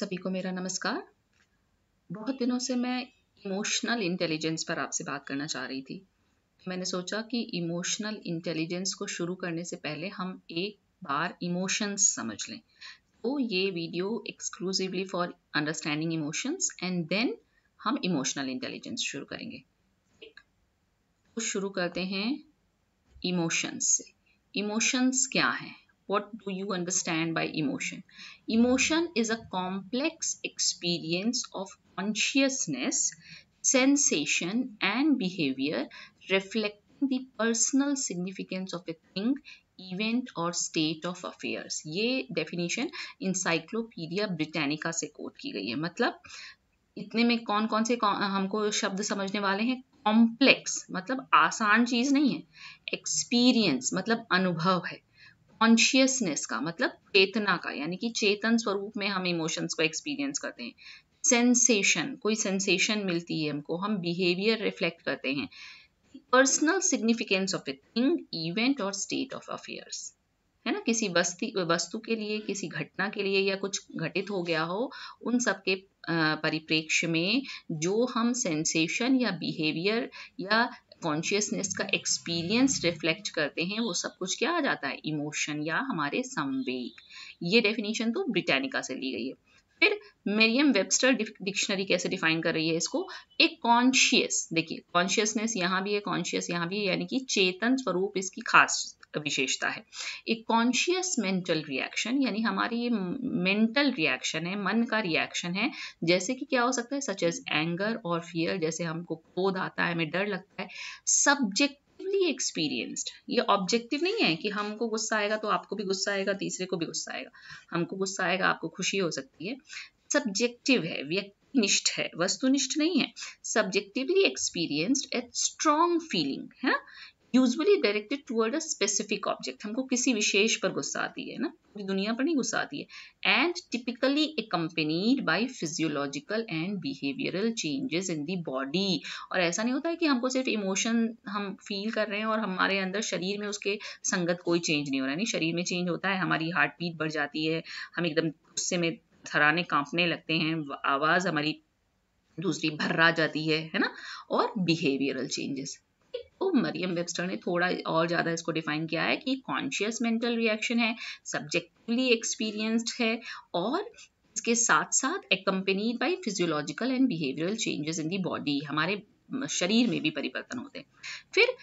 सभी को मेरा नमस्कार। बहुत दिनों से मैं इमोशनल इंटेलिजेंस पर आपसे बात करना चाह रही थी। मैंने सोचा कि इमोशनल इंटेलिजेंस को शुरू करने से पहले हम एक बार इमोशंस समझ लें। तो ये video exclusively for understanding emotions and then हम इमोशनल इंटेलिजेंस शुरू करेंगे। तो शुरू करते हैं इमोशंस से। इमोशंस क्या हैं? What do you understand by emotion emotion is a complex experience of consciousness sensation and behavior reflecting the personal significance of a thing event और स्टेट ऑफ़ अफेयर्स ये डेफिनेशन इंसाइक्लोपीडिया ब्रिटानिका से quote की गई है मतलब इतने में कौन कौन से कौन, हमको शब्द समझने वाले हैं कॉम्प्लेक्स मतलब आसान चीज़ नहीं है एक्सपीरियंस मतलब अनुभव है कॉन्शियसनेस का मतलब चेतना का, यानी कि चेतन स्वरूप में हम इमोशंस को एक्सपीरियंस करते हैं। सेंसेशन कोई सेंसेशन मिलती है हमको, हम बिहेवियर रिफ्लेक्ट करते हैं। Personal significance of a thing event और स्टेट ऑफ़ अफेयर्स है ना? किसी वस्ती, वस्तु के लिए, किसी घटना के लिए या कुछ घटित हो गया हो, उन सब के परिप्रेक्ष्य में जो हम सेंसेशन या बिहेवियर या कॉन्शियसनेस का एक्सपीरियंस रिफ्लेक्ट करते हैं, वो सब कुछ क्या आ जाता है? इमोशन या हमारे संवेग। ये डेफिनेशन तो ब्रिटानिका से ली गई है। फिर मेरियम वेबस्टर डिक्शनरी कैसे डिफाइन कर रही है इसको? एक कॉन्शियस देखिए कॉन्शियसनेस यहाँ भी है कॉन्शियस यहाँ भी है, यानी कि चेतन स्वरूप इसकी खास विशेषता है। एक कॉन्शियस मेंटल रिएक्शन यानी हमारी ये मेंटल रिएक्शन है, मन का रिएक्शन है, जैसे कि क्या हो सकता है सच एज एंगर और फियर जैसे हमको क्रोध आता है, हमें डर लगता है सब्जेक्टिवली एक्सपीरियंस्ड ये ऑब्जेक्टिव नहीं है कि हमको गुस्सा आएगा तो आपको भी गुस्सा आएगा, तीसरे को भी गुस्सा आएगा, हमको गुस्सा आएगा, आपको खुशी हो सकती है। सब्जेक्टिव है, व्यक्तिनिष्ठ है, वस्तुनिष्ठ नहीं है। Subjectively experienced at strong feeling है usually directed toward a specific object हमको किसी विशेष पर गुस्सा आती है ना? पूरी दुनिया पर नहीं गुस्सा आती है। And typically accompanied by physiological and behavioural changes in the body और ऐसा नहीं होता है कि हमको सिर्फ़ इमोशन हम फील कर रहे हैं और हमारे अंदर शरीर में उसके संगत कोई चेंज नहीं हो रहा है। नहीं, शरीर में चेंज होता है, हमारी हार्ट बीट बढ़ जाती है, हम एकदम गुस्से में थराने, कांपने लगते हैं, आवाज़ हमारी दूसरी भर्रा जाती है है ना? और बिहेवियरल चेंजेस तो मरियम वेबस्टर ने थोड़ा और ज़्यादा इसको डिफाइन किया है कि कॉन्शियस मेंटल रिएक्शन है, सब्जेक्टिवली एक्सपीरियंस्ड है और इसके साथ साथ accompanied by physiological and behavioural changes in the body हमारे शरीर में भी परिवर्तन होते हैं। फिर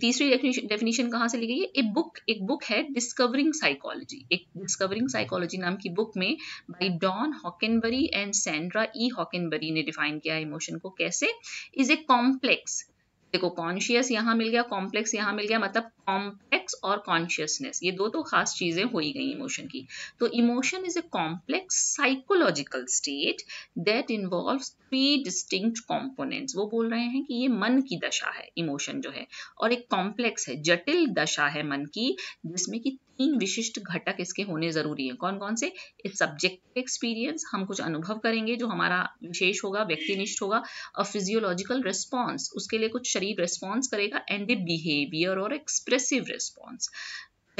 तीसरी डेफिनेशन कहाँ से ली गई है? एक बुक एक बुक है डिस्कवरिंग साइकोलॉजी एक डिस्कवरिंग साइकोलॉजी नाम की बुक में by Don Hockenbury and Sandra E Hockenbury ने डिफाइन किया इमोशन को कैसे। इज़ ए कॉम्प्लेक्स देखो कॉन्शियस यहाँ मिल गया कॉम्प्लेक्स यहाँ मिल गया मतलब कॉम्प्लेक्स और कॉन्शियसनेस ये दो तो खास चीज़ें हो ही गई इमोशन की। तो emotion is a complex psychological state that involve three distinct components वो बोल रहे हैं कि ये मन की दशा है इमोशन जो है, और एक कॉम्प्लेक्स है, जटिल दशा है मन की, जिसमें कि तीन विशिष्ट घटक इसके होने ज़रूरी है। कौन कौन से? इस सब्जेक्ट एक्सपीरियंस हम कुछ अनुभव करेंगे जो हमारा विशेष होगा, व्यक्तिनिष्ठ होगा अ फिजियोलॉजिकल रिस्पॉन्स उसके लिए कुछ शरीर रिस्पॉन्स करेगा एंड ए बिहेवियर और एक्सप्रेसिव रिस्पॉन्स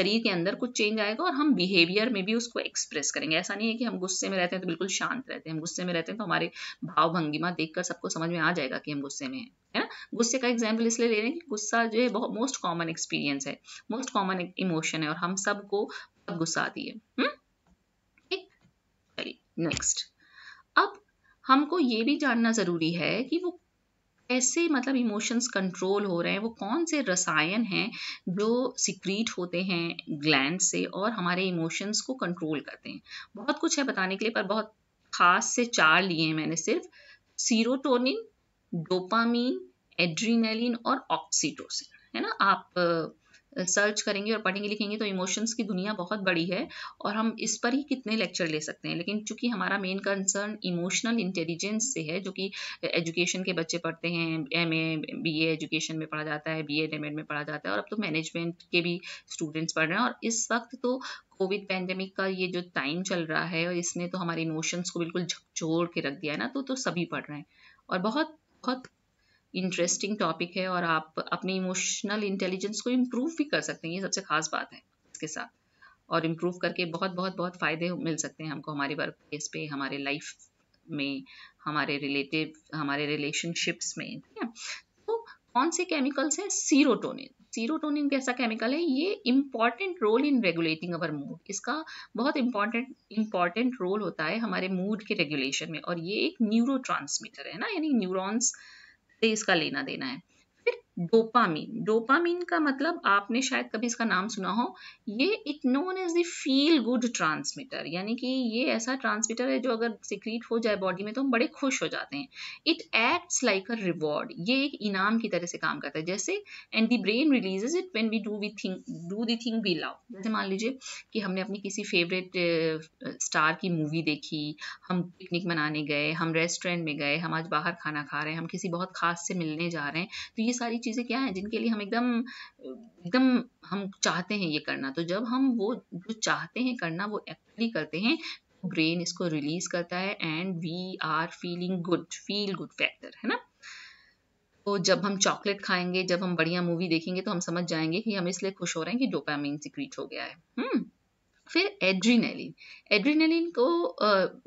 शरीर के अंदर कुछ चेंज आएगा और हम बिहेवियर में भी उसको एक्सप्रेस करेंगे। ऐसा नहीं है कि हम गुस्से में रहते हैं तो बिल्कुल शांत रहते हैं। हम गुस्से में रहते हैं तो हमारे भाव भंगिमा देखकर सबको समझ में आ जाएगा कि हम गुस्से में हैं, है ना? गुस्से का एग्ज़ाम्पल इसलिए ले रहे हैं कि गुस्सा जो है बहुत मोस्ट कॉमन एक्सपीरियंस है। मोस्ट कॉमन इमोशन है और हम सबको बहुत गुस्सा आती है। हम्म? नेक्स्ट अब हमको ये भी जानना ज़रूरी है कि वो कैसे मतलब इमोशंस कंट्रोल हो रहे हैं, वो कौन से रसायन हैं जो सिक्रीट होते हैं ग्लैंड से और हमारे इमोशंस को कंट्रोल करते हैं? बहुत कुछ है बताने के लिए, पर बहुत खास से चार लिए हैं मैंने सिर्फ़। सीरोटोनिन डोपामीन एड्रीनलिन और ऑक्सीटोसिन है ना? आप सर्च करेंगे और पढ़ेंगे लिखेंगे तो इमोशंस की दुनिया बहुत बड़ी है और हम इस पर ही कितने लेक्चर ले सकते हैं। लेकिन चूँकि हमारा मेन कंसर्न इमोशनल इंटेलिजेंस से है, जो कि एजुकेशन के बच्चे पढ़ते हैं एम ए बी एजुकेशन में पढ़ा जाता है बी एड एम एड में पढ़ा जाता है और अब तो मैनेजमेंट के भी स्टूडेंट्स पढ़ रहे हैं और इस वक्त तो कोविड पैंडेमिक का ये जो टाइम चल रहा है और इसने तो हमारे इमोशंस को बिल्कुल झकझोर के रख दिया है ना तो तो सभी पढ़ रहे हैं और बहुत बहुत इंटरेस्टिंग टॉपिक है और आप अपने इमोशनल इंटेलिजेंस को इम्प्रूव भी कर सकते हैं, ये सबसे खास बात है इसके साथ। और इम्प्रूव करके बहुत बहुत बहुत फ़ायदे मिल सकते हैं हमको हमारे वर्क प्लेस पे, हमारे लाइफ में, हमारे रिलेटिव हमारे रिलेशनशिप्स में, ठीक है? तो कौन से केमिकल्स हैं? सीरोटोनिन सीरोटोनिन कैसा केमिकल है? ये important role in regulating our mood इसका बहुत इंपॉर्टेंट इंपॉर्टेंट रोल होता है हमारे मूड के रेगुलेशन में और ये एक न्यूरो है ना? यानी न्यूरॉन्स इसका लेना देना है। डोपामीन। डोपामीन का मतलब आपने शायद कभी इसका नाम सुना हो, ये it known as the feel good transmitter यानी कि ये ऐसा ट्रांसमीटर है जो अगर सिक्रीट हो जाए बॉडी में तो हम बड़े खुश हो जाते हैं। It acts like a reward ये एक इनाम की तरह से काम करता है। जैसे and the brain releases it when we do we think do the thing we love जैसे मान लीजिए कि हमने अपनी किसी फेवरेट स्टार की मूवी देखी, हम पिकनिक मनाने गए, हम रेस्टोरेंट में गए, हम आज बाहर खाना खा रहे हैं, हम किसी बहुत खास से मिलने जा रहे हैं तो ये सारी चीज़ें क्या हैं जिनके लिए हम एकदम एकदम हम चाहते हैं ये करना। तो जब हम वो, जो चाहते हैं करना, वो एक्चुअली करते हैं ब्रेन इसको रिलीज़ करता है and we are feeling good feel good factor है ना? तो जब हम चॉकलेट खाएँगे, जब हम बढ़िया मूवी देखेंगे तो हम समझ जाएँगे कि हम इसलिए खुश हो रहे हैं कि डोपामीन सिक्रीट हो गया है। हम्म। फिर एड्रीनेलिन एड्रीनेलिन को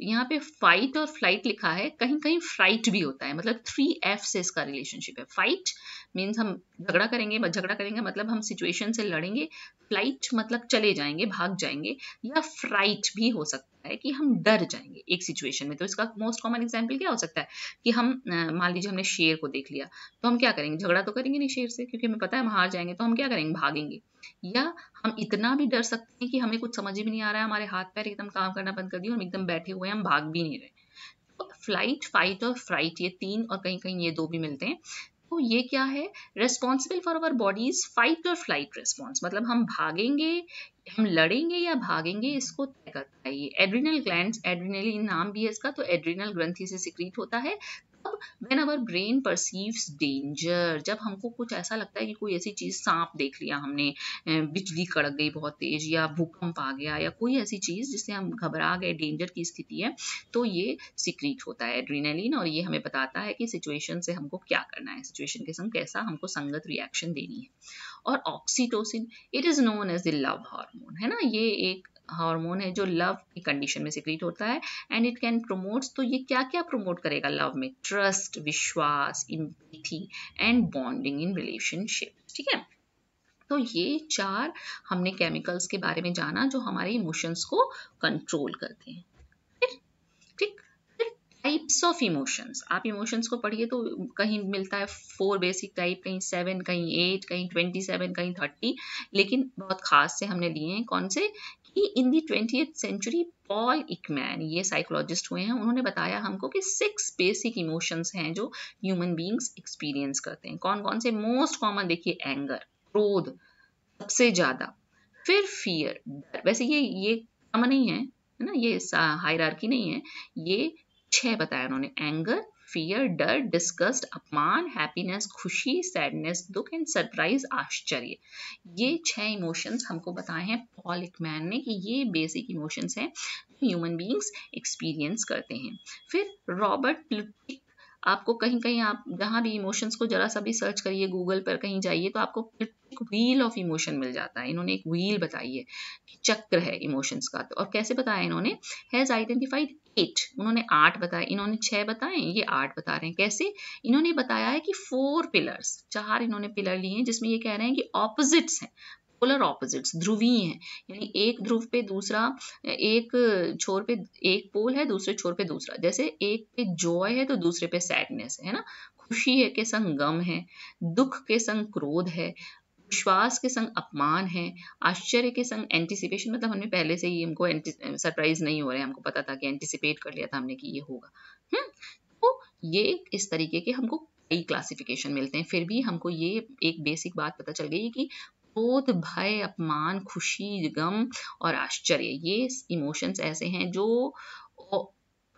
यहाँ पे फाइट और फ़्लाइट लिखा है कहीं कहीं फ्राइट भी होता है मतलब थ्री एफ़ से इसका रिलेशनशिप है. फाइट मीन्स हम झगड़ा करेंगे झगड़ा करेंगे मतलब हम सिचुएशन से लड़ेंगे फ़्लाइट मतलब चले जाएँगे, भाग जाएँगे, या फ्राइट भी हो सकता है. कि हम डर जाएँगे एक सिचुएशन में। तो इसका मोस्ट कॉमन एग्ज़ाम्पल क्या हो सकता है? कि हम मान लीजिए हमने शेर को देख लिया तो हम क्या करेंगे? झगड़ा तो करेंगे नहीं शेर से, क्योंकि हमें पता है हम हार जाएँगे तो हम क्या करेंगे? भागेंगे। या हम इतना भी डर सकते हैं कि हमें कुछ समझ भी नहीं आ रहा है, हमारे हाथ पैर एकदम काम करना बंद कर दिए हम एकदम बैठे हुए हैं, हम भाग भी नहीं रहे। तो फ़्लाइट फाइट और फ्राइट ये तीन और कहीं कहीं ये दो भी मिलते हैं। तो ये क्या है? Responsible for our bodies fight और फ़्लाइट रेस्पॉन्स मतलब हम भागेंगे, हम लड़ेंगे या भागेंगे, इसको तय करता है ये एड्रिनल ग्लैंड एड्रिनली नाम भी है इसका तो एड्रिनल ग्रंथि से सिक्रीट होता है। तब when our brain perceives danger जब हमको कुछ ऐसा लगता है कि कोई ऐसी चीज़ सांप देख लिया हमने बिजली कड़क गई बहुत तेज, या भूकंप आ गया, या कोई ऐसी चीज़ जिससे हम घबरा गए डेंजर की स्थिति है तो ये सिक्रीट होता है एड्रीनलिन और ये हमें बताता है कि सिचुएशन से हमको क्या करना है सिचुएशन के संग कैसा हमको संगत रिएक्शन देनी है। और oxytocin it is known as the love hormone है ना? ये एक हार्मोन है जो लव की कंडीशन में सिक्रीट होता है एंड इट कैन प्रमोट्स तो ये क्या क्या प्रमोट करेगा लव में? ट्रस्ट विश्वास empathy and bonding in relationship ठीक है? तो ये चार हमने केमिकल्स के बारे में जाना जो हमारे इमोशंस को कंट्रोल करते हैं टाइप्स ऑफ़ इमोशंस आप इमोशंस को पढ़िए तो कहीं मिलता है फोर बेसिक टाइप कहीं सेवन कहीं एट कहीं ट्वेंटी सेवन कहीं थर्टी लेकिन बहुत खास से हमने लिए हैं, कौन से? In the twenty century Paul Ekman ये साइकोलॉजिस्ट हुए हैं, उन्होंने बताया हमको कि सिक्स बेसिक इमोशंस हैं जो ह्यूमन बींग्स एक्सपीरियंस करते हैं। कौन कौन से? मोस्ट कॉमन देखिए एंगर क्रोध, सबसे ज़्यादा। फिर फियर डर। वैसे ये ये कम नहीं है है ना? ये हायरार्की नहीं है। ये छह बताया उन्होंने। एंगर फियर डर डिस्कस्ट अपमान हैप्पीनेस खुशी सैडनेस दुख एंड सरप्राइज़ आश्चर्य। ये छह इमोशंस हमको बताए हैं पॉल इकमैन ने कि ये बेसिक इमोशंस हैं ह्यूमन बींग्स एक्सपीरियंस करते हैं। फिर रॉबर्ट प्लुटिक आपको कहीं कहीं आप जहाँ भी इमोशंस को जरा सा भी सर्च करिए गूगल पर कहीं जाइए तो आपको एक व्हील ऑफ़ इमोशन मिल जाता है। इन्होंने एक व्हील बताई है कि चक्र है इमोशंस का। तो और कैसे बताया इन्होंने? हैज़ आइडेंटिफाइड एट उन्होंने आठ बताया इन्होंने छह बताए, ये आठ बता रहे हैं। कैसे? इन्होंने बताया है कि फोर पिलर्स चार इन्होंने पिलर लिए हैं, जिसमें ये कह रहे हैं कि ऑपोजिट्स हैं। पोलर ऑपोजिट्स ध्रुवीय हैं यानी एक ध्रुव पे दूसरा, एक छोर पे एक पोल है, दूसरे छोर पे दूसरा। जैसे एक पे जॉय है तो दूसरे पे सैडनेस है ना? खुशी है के संग गम है, दुख के संग क्रोध है, विश्वास के संग अपमान है, आश्चर्य के संग एंटिसिपेशन मतलब हमने पहले से ही हमको सरप्राइज़ नहीं हो रहे, हमको पता था कि एंटिसिपेट कर लिया था हमने कि ये होगा। हम्म? तो ये इस तरीके के हमको कई क्लासिफिकेशन मिलते हैं। फिर भी हमको ये एक बेसिक बात पता चल गई कि क्रोध, भय, अपमान, खुशी, गम और आश्चर्य, ये इमोशंस ऐसे हैं जो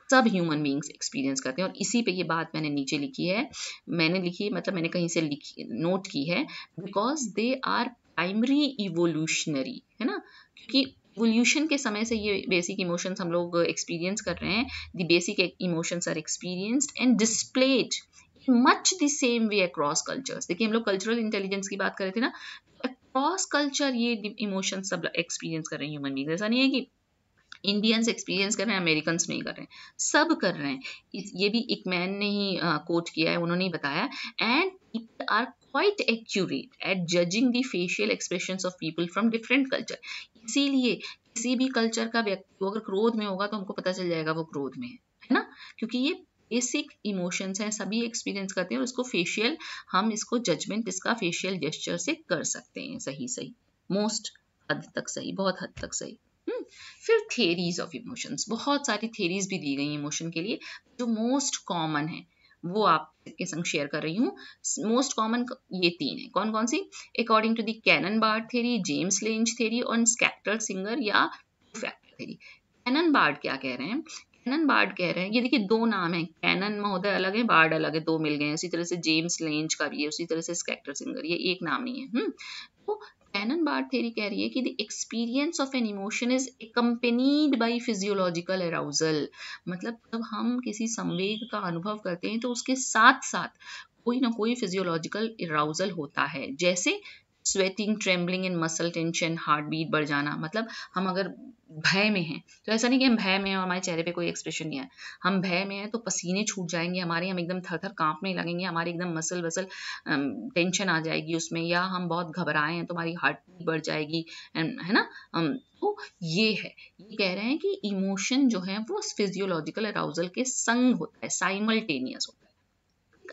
सब ह्यूमन बींग्स एक्सपीरियंस करते हैं। और इसी पे ये बात मैंने नीचे लिखी है। मैंने लिखी मतलब मैंने कहीं से लिखी नोट की है because they are primary evolutionary है ना? क्योंकि इवोल्यूशन के समय से ये बेसिक इमोशंस हम लोग एक्सपीरियंस कर रहे हैं। The basic emotions are experienced and displayed much the same way across cultures देखिए, हम लोग कल्चरल इंटेलिजेंस की बात कर रहे थे ना क्रॉस कल्चर ये इमोशन सब एक्सपीरियंस कर रहे हैं ह्यूमन बींग ऐसा नहीं है कि इंडियंस एक्सपीरियंस कर रहे हैं अमेरिकन नहीं कर रहे हैं। सब कर रहे हैं। ये भी एक मैन ने ही कोट किया है, उन्होंने बताया। And people are quite accurate at judging the facial expression of people from different culture इसीलिए किसी भी कल्चर का व्यक्ति अगर क्रोध में होगा तो हमको पता चल जाएगा वो क्रोध में है ना? क्योंकि ये बेसिक इमोशंस हैं सभी एक्सपीरियंस करते हैं और इसको फेशियल हम इसको जजमेंट इसका फेशियल जेस्चर से कर सकते हैं सही सही। मोस्ट हद तक सही बहुत हद तक सही। हम्म, फिर थेरीज ऑफ़ इमोशंस बहुत सारी थेरीज भी दी गई इमोशन के लिए। जो मोस्ट कॉमन है वो आपके संग शेयर कर रही हूँ। मोस्ट कॉमन ये तीन है। कौन कौन सी? According to the Cannon Bard theory James Lange theory और स्कैक्टर सिंगर या फैक्टर थेरी कैनन बार्ड क्या कह रहे हैं? कैनन बार्ड कह रहे हैं। ये देखिए, दो नाम है। कैनन महोदय अलग है, बार्ड अलग है, दो मिल गए उसी तरह से जेम्स लेंज का भी है, उसी तरह से स्कैक्टर सिंगर, ये एक नाम नहीं है। हम्म तो कैनन बार्ड थेरी कह रही है कि the experience of an emotion is accompanied by physiological arousal मतलब जब हम किसी संवेग का अनुभव करते हैं तो उसके साथ साथ कोई ना कोई फिजियोलॉजिकल अराउजल होता है। जैसे sweating trembling in muscle tension heart beat बढ़ जाना। मतलब हम अगर भय में हैं तो ऐसा नहीं कि हम भय में हैं और हमारे चेहरे पे कोई एक्सप्रेशन नहीं है हम भय में हैं तो पसीने छूट जाएँगे, हमारे हम एकदम थर थर कांपने लगेंगे, हमारे एकदम मसल वसल टेंशन आ जाएगी उसमें या हम बहुत घबराए हैं तो हमारी हार्ट बीट बढ़ जाएगी है ना? तो ये है। ये कह रहे हैं कि इमोशन जो है वो फिजियोलॉजिकल अराउजल के संग होता है साइमल्टेनियस होता है।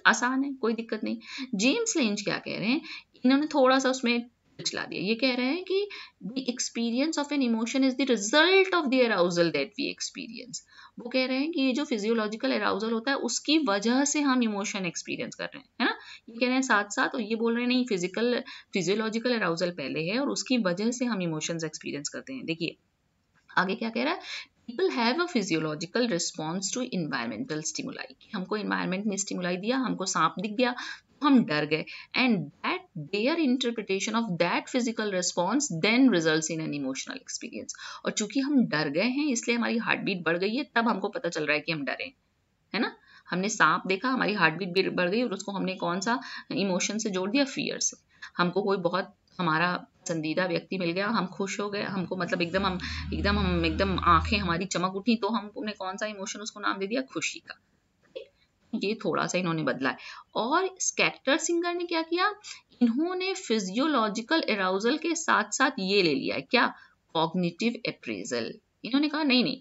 आसान है, कोई दिक्कत नहीं। जेम्स लेंज क्या कह रहे हैं इन्होंने थोड़ा सा उसमें चला दिया। ये कह रहे हैं कि the experience of an emotion is the result of the arousal that we experience वो कह रहे हैं कि ये जो फिजियोलॉजिकल अराउजल होता है, उसकी वजह से हम इमोशन एक्सपीरियंस कर रहे हैं, है ना? ये कह रहे हैं साथ साथ और ये बोल रहे हैं, नहीं फ़िज़िकल फिजियोलॉजिकल अराउजल पहले है, और उसकी वजह से हम इमोशंस एक्सपीरियंस करते हैं। देखिए, आगे क्या कह रहा है? People have a physiological response to environmental stimuli हमको environment ने स्टिमुलाई दिया, हमको सांप दिख गया हम डर गए। And that their interpretation of that physical response then result in an emotional experience और चूँकि हम डर गए हैं, इसलिए हमारी हार्ट बीट बढ़ गई है, तब हमको पता चल रहा है कि हम डरे है ना? हमने सांप देखा, हमारी हार्ट बीट भी बढ़ गई और उसको हमने कौन सा इमोशन से जोड़ दिया? फियर से। हमको कोई बहुत हमारा पसंदीदा व्यक्ति मिल गया, हम खुश हो गए, हमको मतलब एकदम हम एकदम हम, एकदम आँखें हमारी चमक उठी तो हमने कौन सा इमोशन उसको नाम दे दिया? खुशी का। ये थोड़ा सा इन्होंने बदला है। और स्कैक्टर सिंगर ने क्या किया? इन्होंने फिजियोलॉजिकल अराउजल के साथ साथ ये ले लिया क्या? कॉग्निटिव अप्रेजल इन्होंने कहा, नहीं नहीं,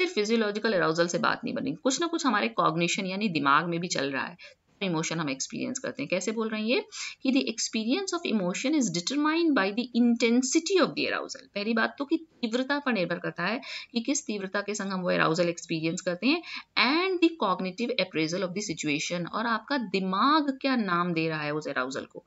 सिर्फ़ फिजियोलॉजिकल अराउजल से बात नहीं बनी कुछ ना कुछ हमारे कॉग्निशन यानी दिमाग में भी चल रहा है। इमोशन हम एक्सपीरियंस करते हैं। कैसे बोल रहे हैं कि experience of emotion is determined by the intensity of the arousal पहली बात तो कि तीव्रता पर निर्भर करता है कि किस तीव्रता के संग हम वो अराउजल एक्सपीरियंस करते हैं and the cognitive appraisal of the situation और आपका दिमाग क्या नाम दे रहा है उस अराउजल को?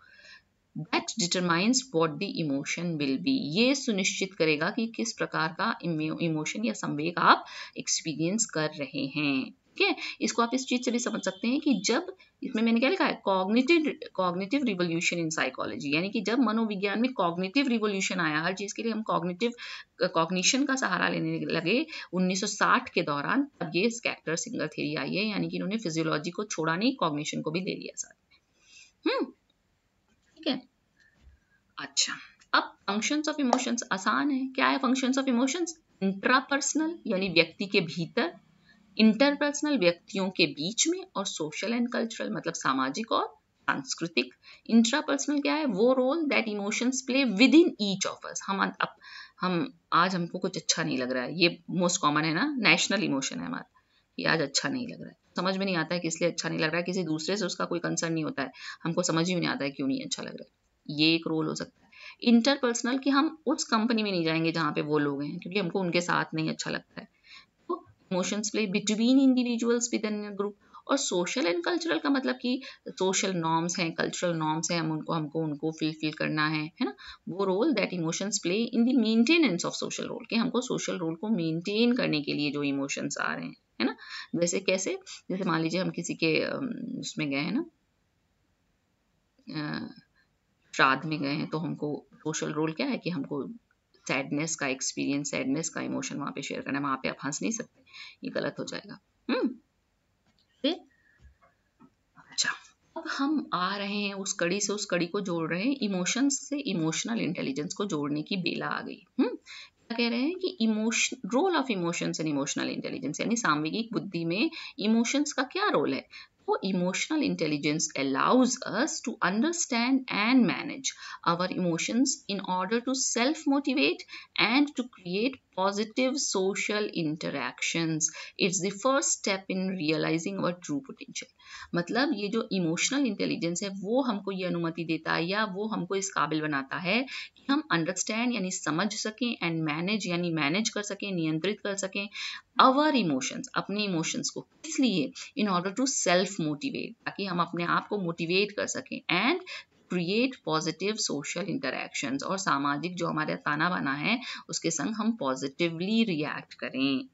That determines what the emotion will be ये सुनिश्चित करेगा कि किस प्रकार का इमोशन या संवेग आप एक्सपीरियंस कर रहे हैं। ठीक है? इसको आप इस चीज़ से भी समझ सकते हैं कि जब, इसमें मैंने क्या लिखा है? Cognitive cognitive revolution in psychology यानी कि जब मनोविज्ञान में कॉग्निटिव रिवोल्यूशन आया, हर चीज़ के लिए हम कॉग्निटिव कॉग्निशन का सहारा लेने लगे 1960 के दौरान, तब ये स्कैक्टर सिंगर थेरी आई है यानी कि इन्होंने फिजियोलॉजी को छोड़ा नहीं कॉग्निशन को भी ले लिया साथ हम्म? है? अच्छा अब फ़ंक्शंस ऑफ़ इमोशंस आसान है। क्या है फ़ंक्शंस ऑफ़ इमोशंस इंट्रापर्सनल यानी व्यक्ति के भीतर इंटरपर्सनल व्यक्तियों के बीच में और सोशल एंड कल्चरल मतलब सामाजिक और सांस्कृतिक। इंट्रापर्सनल क्या है? वो role that emotions play within each of us हम अब हम, आज हमको कुछ अच्छा नहीं लग रहा है। ये मोस्ट कॉमन है ना? नेशनल इमोशन है हमारा। ये आज अच्छा नहीं लग रहा है। समझ में नहीं आता है कि इसलिए अच्छा नहीं लग रहा है, किसी दूसरे से उसका कोई कंसर्न नहीं होता है। हमको समझ ही नहीं आता है क्यों नहीं अच्छा लग रहा है। ये एक रोल हो सकता है। इंटरपर्सनल कि हम उस कंपनी में नहीं जाएँगे जहाँ पे वो लोग हैं, क्योंकि हमको उनके साथ नहीं अच्छा लगता है। तो emotions play between individuals within group और सोशल एंड कल्चरल का मतलब कि सोशल नॉर्म्स हैं कल्चरल नॉर्म्स हैं, हम उनको, हमको उनको फिल करना है है ना? वो role that emotions play in the maintenance of social role कि हमको सोशल रोल को मेंटेन करने के लिए जो इमोशंस आ रहे हैं। है ना? जैसे कैसे? जैसे मान लीजिए हम किसी के उसमें गए हैं ना श्राद्ध में गए हैं तो हमको सोशल रोल क्या है कि हमको सैडनेस का एक्सपीरियंस सैडनेस का इमोशन वहाँ पे शेयर करना है। वहाँ पे आप हंस नहीं सकते, ये गलत हो जाएगा। हम्म? फिर? अच्छा अब हम आ रहे हैं उस कड़ी से, उस कड़ी को जोड़ रहे हैं। इमोशंस से इमोशनल इंटेलिजेंस को जोड़ने की बेला आ गई। हम्म? कह रहे हैं कि emotion role of emotions and emotional intelligence यानी सामविक बुद्धि में इमोशंस का क्या रोल है? So, emotional intelligence allows us to understand and manage our emotions in order to self motivate and to create positive social interactions. It's the first step in realizing our true potential. मतलब ये जो emotional intelligence है वो हमको ये अनुमति देता है या वो हमको इस काबिल बनाता है कि हम अंडरस्टैंड यानी समझ सकें एंड मैनेज यानी मैनेज कर सकें नियंत्रित कर सकें अवर इमोशंस अपने इमोशंस को। इसलिए in order to self motivate ताकि हम अपने आप को मोटिवेट कर सकें and create positive social interactions और सामाजिक जो हमारा ताना बाना है, उसके संग हम पॉजिटिवली रिएक्ट करें।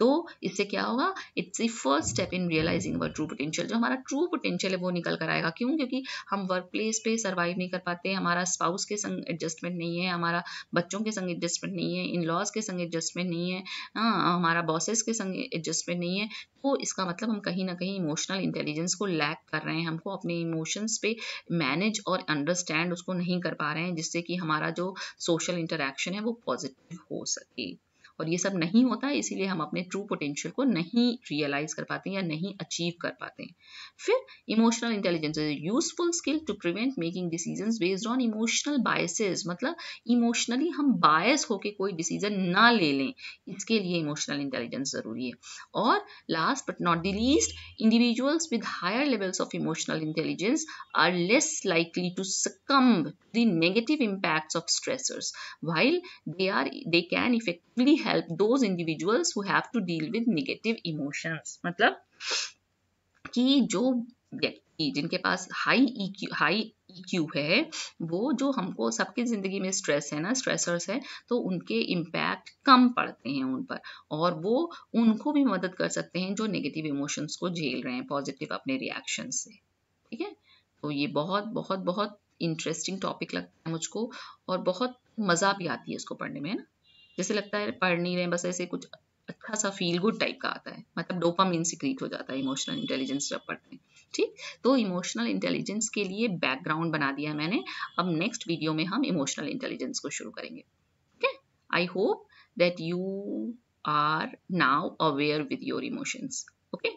तो इससे क्या होगा? It's the first step in realising our true potential जो हमारा ट्रू पोटेंशियल है, वो निकल कर आएगा। क्यों? क्योंकि हम वर्क प्लेस पे सर्वाइव नहीं कर पाते, हमारा स्पाउस के संग एडजस्टमेंट नहीं है, हमारा बच्चों के संग एडजस्टमेंट नहीं है इन लॉज के संग एडजस्टमेंट नहीं है हाँ हमारा बॉसेस के संग एडजस्टमेंट नहीं है। तो इसका मतलब हम कहीं ना कहीं इमोशनल इंटेलिजेंस को लैक कर रहे हैं। हमको अपने इमोशंस पे मैनेज और अंडरस्टैंड उसको नहीं कर पा रहे हैं, जिससे कि हमारा जो सोशल इंटरेक्शन है, वो पॉजिटिव हो सके। और ये सब नहीं होता है इसीलिए हम अपने ट्रू पोटेंशियल को नहीं रियलाइज़ कर पाते या नहीं अचीव कर पाते हैं। फिर emotional intelligence is useful skill to prevent making decision based on emotional biases मतलब इमोशनली हम बायस होके कोई डिसीज़न ना ले लें, इसके लिए इमोशनल इंटेलिजेंस ज़रूरी है। और last but not the least individuals with higher levels of emotional intelligence are less likely to succumb to the negative of stressors, while they are, they can effectively help those individuals who have to deal with negative emotions. मतलब कि जो व्यक्ति जिनके पास high EQ high EQ है, वो जो हमको सबकी ज़िंदगी में स्ट्रेस है ना स्ट्रेसर्स है तो उनके इम्पैक्ट कम पड़ते हैं उन पर। और वो उनको भी मदद कर सकते हैं जो नेगेटिव इमोशंस को झेल रहे हैं पॉजिटिव अपने रिएक्शन से। ठीक है? तो ये बहुत बहुत बहुत इंटरेस्टिंग टॉपिक लगता है मुझको और बहुत मज़ा भी आती है इसको पढ़ने में, है ना? जैसे लगता है पढ़ नहीं रहे, बस ऐसे कुछ अच्छा सा फील गुड टाइप का आता है। मतलब डोपामिन सिक्रीट हो जाता है इमोशनल इंटेलिजेंस जब पढ़ते हैं। ठीक? तो इमोशनल इंटेलिजेंस के लिए बैकग्राउंड बना दिया मैंने। अब नेक्स्ट वीडियो में हम इमोशनल इंटेलिजेंस को शुरू करेंगे। Okay I hope that you are now aware with your emotions okay